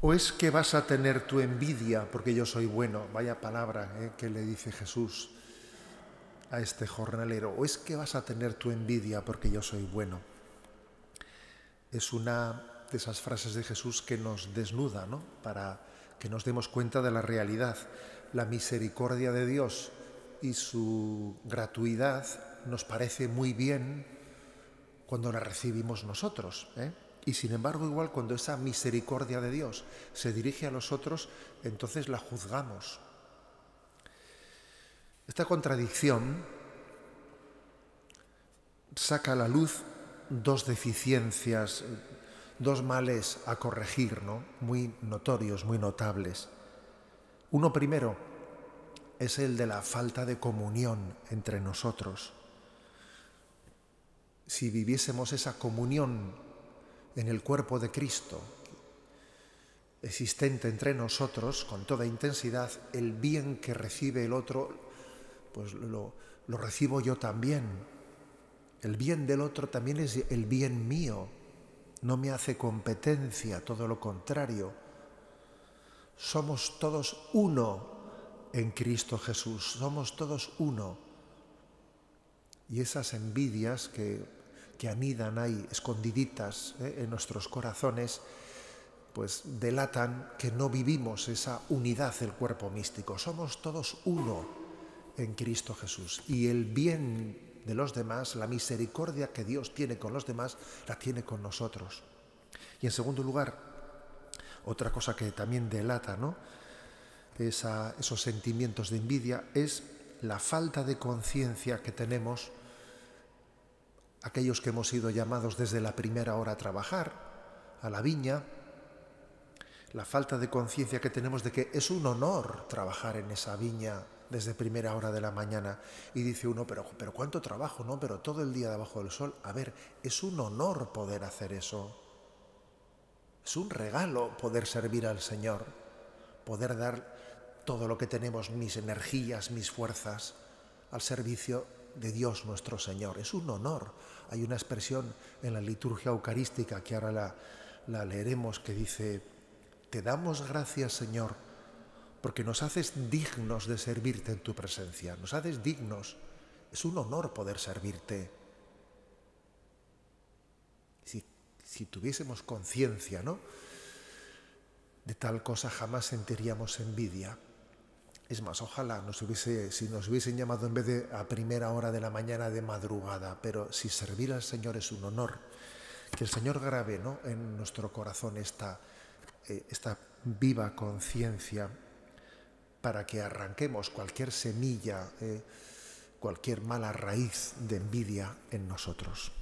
¿O es que vas a tener tu envidia porque yo soy bueno? Vaya palabra ¿eh? que le dice Jesús a este jornalero. ¿O es que vas a tener tu envidia porque yo soy bueno? Es una de esas frases de Jesús que nos desnuda, ¿no? Para que nos demos cuenta de la realidad. La misericordia de Dios y su gratuidad nos parece muy bien cuando la recibimos nosotros. ¿eh? Y sin embargo, igual cuando esa misericordia de Dios se dirige a nosotros, entonces la juzgamos. Esta contradicción saca a la luz dos deficiencias, dos males a corregir, ¿no? muy notorios, muy notables. Uno primero es el de la falta de comunión entre nosotros. Si viviésemos esa comunión en el cuerpo de Cristo existente entre nosotros con toda intensidad, el bien que recibe el otro, pues lo, recibo yo también. El bien del otro también es el bien mío. No me hace competencia, todo lo contrario. Somos todos uno en Cristo Jesús, somos todos uno. Y esas envidias que que anidan ahí escondiditas ¿eh? en nuestros corazones, pues delatan que no vivimos esa unidad del cuerpo místico. Somos todos uno en Cristo Jesús. Y el bien de los demás, la misericordia que Dios tiene con los demás, la tiene con nosotros. Y en segundo lugar, otra cosa que también delata ¿no? esos sentimientos de envidia es la falta de conciencia que tenemos aquellos que hemos sido llamados desde la primera hora a trabajar, a la viña, la falta de conciencia que tenemos de que es un honor trabajar en esa viña desde primera hora de la mañana. Y dice uno, pero, pero ¿cuánto trabajo? No, pero todo el día debajo del sol. A ver, es un honor poder hacer eso. Es un regalo poder servir al Señor, poder dar todo lo que tenemos, mis energías, mis fuerzas, al servicio de Dios nuestro Señor. Es un honor. Hay una expresión en la liturgia eucarística que ahora la, la leeremos que dice, te damos gracias Señor porque nos haces dignos de servirte en tu presencia, nos haces dignos. Es un honor poder servirte. Si, si tuviésemos conciencia, ¿no? De tal cosa jamás sentiríamos envidia. Es más, ojalá nos hubiese, si nos hubiesen llamado en vez de a primera hora de la mañana de madrugada, pero si servir al Señor es un honor, que el Señor grabe ¿no? en nuestro corazón esta, eh, esta viva conciencia para que arranquemos cualquier semilla, eh, cualquier mala raíz de envidia en nosotros.